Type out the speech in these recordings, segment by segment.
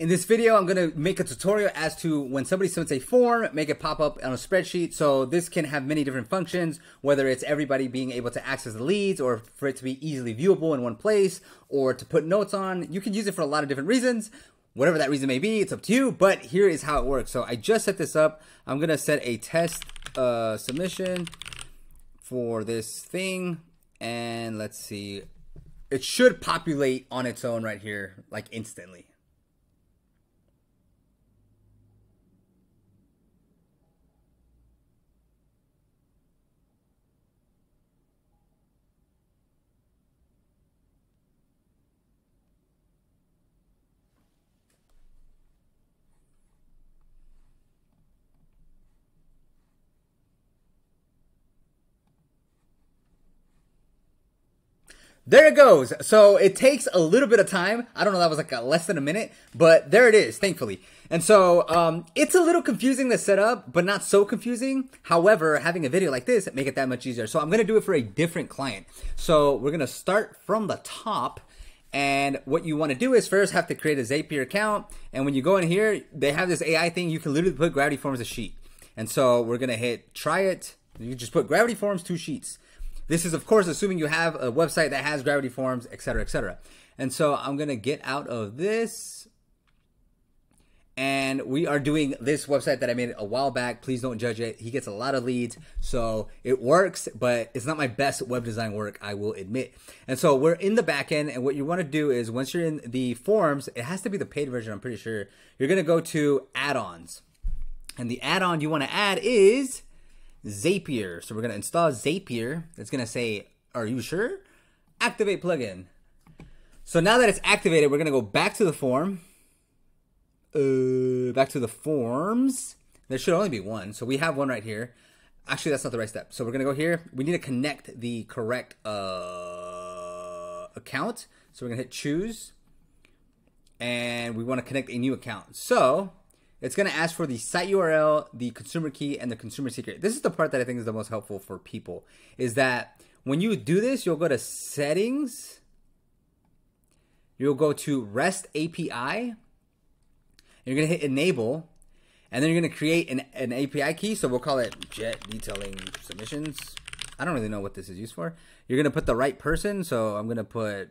In this video, I'm gonna make a tutorial as to when somebody submits a form, make it pop up on a spreadsheet. So this can have many different functions, whether it's everybody being able to access the leads or for it to be easily viewable in one place or to put notes on. You can use it for a lot of different reasons. Whatever that reason may be, it's up to you, but here is how it works. So I just set this up. I'm gonna set a test uh, submission for this thing. And let's see, it should populate on its own right here, like instantly. There it goes. So it takes a little bit of time. I don't know, that was like a less than a minute, but there it is, thankfully. And so um, it's a little confusing to set up, but not so confusing. However, having a video like this make it that much easier. So I'm gonna do it for a different client. So we're gonna start from the top. And what you want to do is first have to create a Zapier account. And when you go in here, they have this AI thing. You can literally put Gravity Forms a sheet. And so we're gonna hit try it. You just put Gravity Forms to sheets. This is, of course, assuming you have a website that has Gravity Forms, etc., etc. And so I'm going to get out of this. And we are doing this website that I made a while back. Please don't judge it. He gets a lot of leads. So it works, but it's not my best web design work, I will admit. And so we're in the backend. And what you want to do is once you're in the forms, it has to be the paid version, I'm pretty sure. You're going to go to add ons. And the add on you want to add is Zapier. So we're going to install Zapier. It's going to say, are you sure? Activate plugin. So now that it's activated, we're going to go back to the form. Uh, back to the forms. There should only be one. So we have one right here. Actually, that's not the right step. So we're going to go here. We need to connect the correct uh, account. So we're going to hit choose. And we want to connect a new account. So it's going to ask for the site URL, the consumer key, and the consumer secret. This is the part that I think is the most helpful for people. Is that when you do this, you'll go to settings. You'll go to REST API. You're going to hit enable. And then you're going to create an, an API key. So we'll call it jet detailing submissions. I don't really know what this is used for. You're going to put the right person. So I'm going to put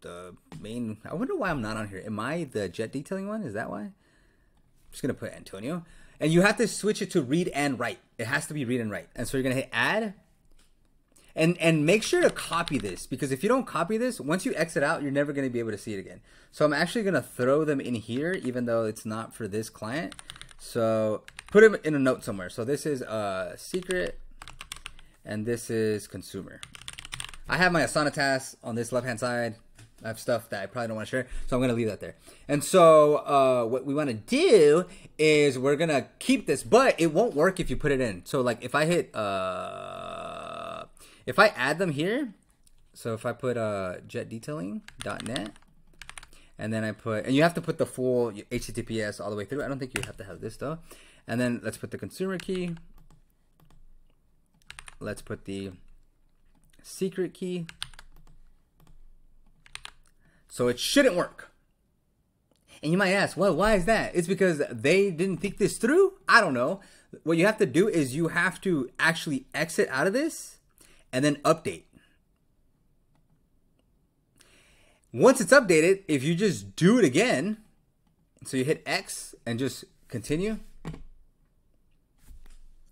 the main. I wonder why I'm not on here. Am I the jet detailing one? Is that why? Just gonna put Antonio. And you have to switch it to read and write. It has to be read and write. And so you're gonna hit add. And and make sure to copy this because if you don't copy this, once you exit out, you're never gonna be able to see it again. So I'm actually gonna throw them in here, even though it's not for this client. So put them in a note somewhere. So this is uh secret, and this is consumer. I have my Asana task on this left hand side. I have stuff that I probably don't want to share, so I'm going to leave that there. And so, uh, what we want to do is we're going to keep this, but it won't work if you put it in. So, like, if I hit, uh, if I add them here, so if I put uh, jetdetailing.net, and then I put, and you have to put the full HTTPS all the way through. I don't think you have to have this though. And then let's put the consumer key. Let's put the secret key. So it shouldn't work. And you might ask, well, why is that? It's because they didn't think this through? I don't know. What you have to do is you have to actually exit out of this and then update. Once it's updated, if you just do it again, so you hit X and just continue,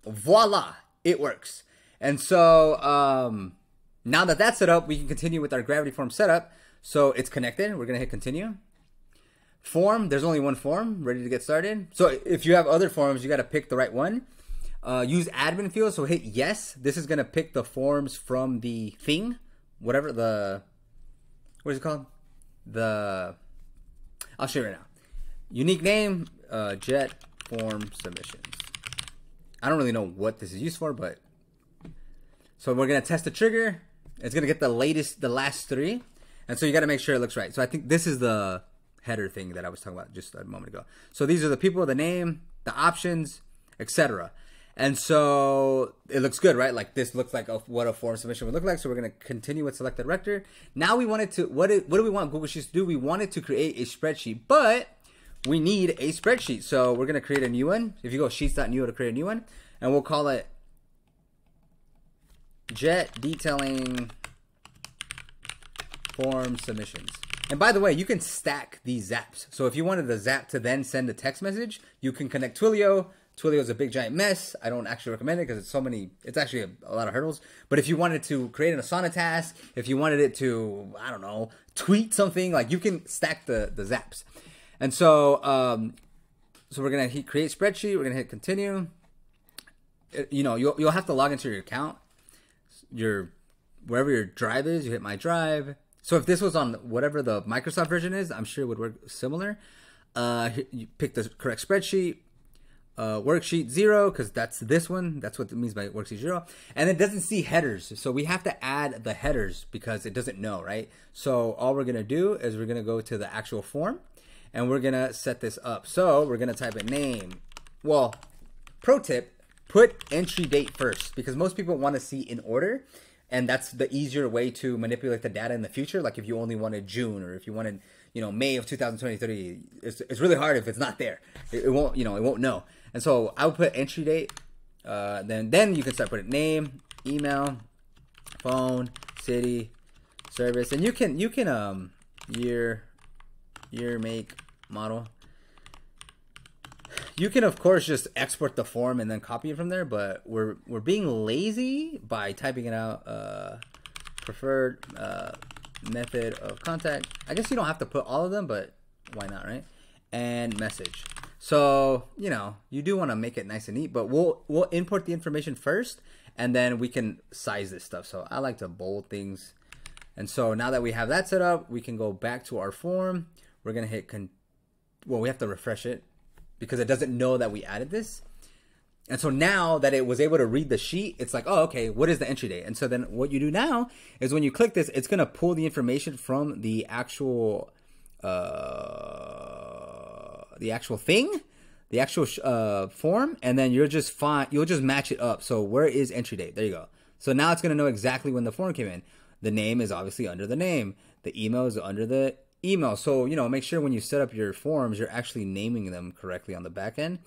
voila, it works. And so um, now that that's set up, we can continue with our gravity form setup. So it's connected. We're going to hit continue. Form, there's only one form ready to get started. So if you have other forms, you got to pick the right one. Uh, use admin field. So hit yes. This is going to pick the forms from the thing, whatever the, what is it called? The, I'll show you right now. Unique name, uh, jet form submissions. I don't really know what this is used for, but so we're gonna test the trigger. It's gonna get the latest, the last three. And so you got to make sure it looks right. So I think this is the header thing that I was talking about just a moment ago. So these are the people, the name, the options, etc. And so it looks good, right? Like this looks like a, what a form submission would look like. So we're going to continue with selected director. Now we wanted to, what, it, what do we want Google Sheets to do? We wanted to create a spreadsheet, but we need a spreadsheet. So we're going to create a new one. If you go sheets.new to create a new one, and we'll call it jet detailing form submissions. And by the way, you can stack these zaps. So if you wanted the zap to then send a text message, you can connect Twilio. Twilio is a big giant mess. I don't actually recommend it because it's so many. It's actually a, a, lot of hurdles. But if you wanted to create an Asana task, if you wanted it to, I don't know, tweet something, like you can stack the the zaps. And so, um, so we're gonna hit create spreadsheet. We're gonna hit continue. It, you know, you'll you'll have to log into your account, your wherever your drive is. You hit my drive so if this was on whatever the Microsoft version is, I'm sure it would work similar. Uh, you pick the correct spreadsheet, uh, worksheet zero, because that's this one. That's what it means by worksheet zero. And it doesn't see headers. So we have to add the headers because it doesn't know, right? So all we're going to do is we're going to go to the actual form and we're going to set this up. So we're going to type a name. Well, pro tip, put entry date first because most people want to see in order and that's the easier way to manipulate the data in the future. Like if you only wanted June or if you wanted, you know, May of 2023, it's, it's really hard if it's not there. It, it won't, you know, it won't know. And so I would put entry date. Uh, then then you can start putting name, email, phone, city, service, and you can you can um year, year, make, model you can of course just export the form and then copy it from there, but we're we're being lazy by typing it out. Uh, preferred uh, method of contact. I guess you don't have to put all of them, but why not, right? And message. So you know you do want to make it nice and neat, but we'll we'll import the information first, and then we can size this stuff. So I like to bold things, and so now that we have that set up, we can go back to our form. We're gonna hit con. Well, we have to refresh it because it doesn't know that we added this. And so now that it was able to read the sheet, it's like, oh, okay, what is the entry date? And so then what you do now is when you click this, it's going to pull the information from the actual, uh, the actual thing, the actual uh, form, and then you'll just find, you'll just match it up. So where is entry date? There you go. So now it's going to know exactly when the form came in. The name is obviously under the name. The email is under the email. So, you know, make sure when you set up your forms, you're actually naming them correctly on the back end.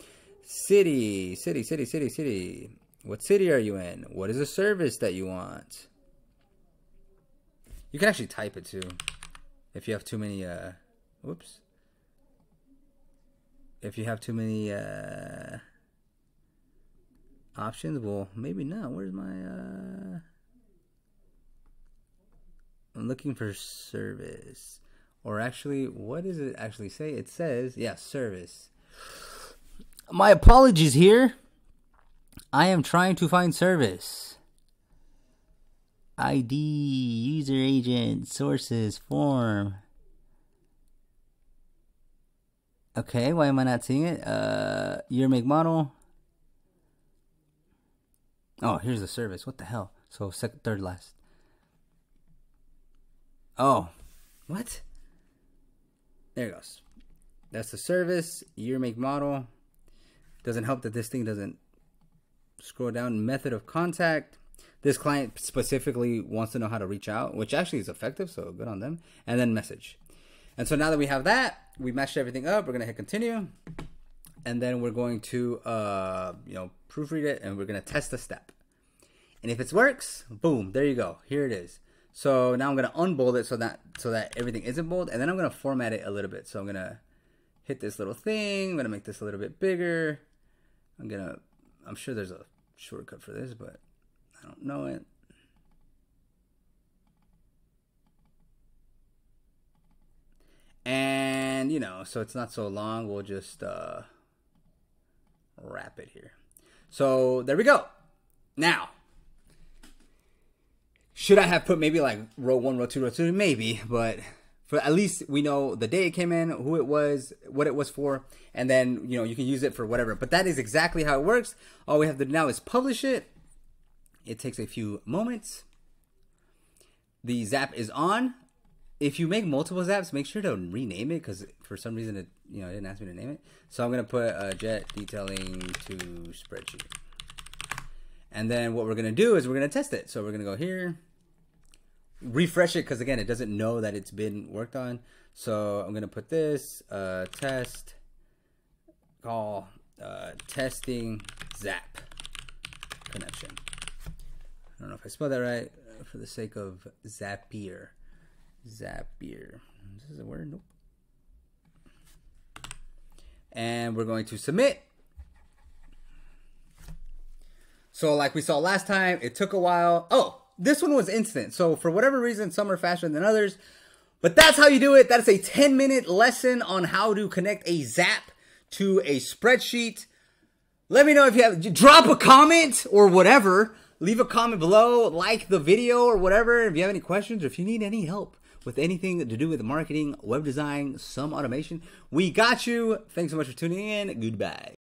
City, city, city, city, city. What city are you in? What is the service that you want? You can actually type it too. If you have too many, uh, whoops. If you have too many, uh, options, well, maybe not. Where's my, uh, I'm looking for service. Or actually, what does it actually say? It says, yeah, service. My apologies here. I am trying to find service. ID, user agent, sources, form. Okay, why am I not seeing it? Uh, year, make, model. Oh, here's the service. What the hell? So second, third last. Oh, what? There it goes. That's the service, year, make, model. Doesn't help that this thing doesn't scroll down. Method of contact. This client specifically wants to know how to reach out, which actually is effective, so good on them. And then message. And so now that we have that, we matched everything up. We're gonna hit continue, and then we're going to, uh, you know, proofread it, and we're gonna test the step. And if it works, boom, there you go. Here it is. So now I'm gonna unbold it so that so that everything isn't bold, and then I'm gonna format it a little bit. So I'm gonna hit this little thing. I'm gonna make this a little bit bigger. I'm gonna. I'm sure there's a shortcut for this, but I don't know it. And you know, so it's not so long. We'll just uh, wrap it here. So there we go. Now should I have put maybe like row one, row two, row two? Maybe, but for at least we know the day it came in, who it was, what it was for, and then you know you can use it for whatever. But that is exactly how it works. All we have to do now is publish it. It takes a few moments. The zap is on. If you make multiple zaps, make sure to rename it because for some reason it you know it didn't ask me to name it. So I'm gonna put uh, jet detailing to spreadsheet. And then what we're gonna do is we're gonna test it. So we're gonna go here refresh it because again it doesn't know that it's been worked on so i'm going to put this uh, test call uh, testing Zap connection. I don't know if I spelled that right uh, for the sake of Zapier. Zapier. This is a word? Nope. And we're going to submit. So, like we saw last time, it took a while. Oh, this one was instant. So, for whatever reason, some are faster than others. But that's how you do it. That is a 10 minute lesson on how to connect a Zap to a spreadsheet. Let me know if you have, drop a comment or whatever. Leave a comment below, like the video or whatever. If you have any questions or if you need any help with anything to do with marketing, web design, some automation, we got you. Thanks so much for tuning in. Goodbye.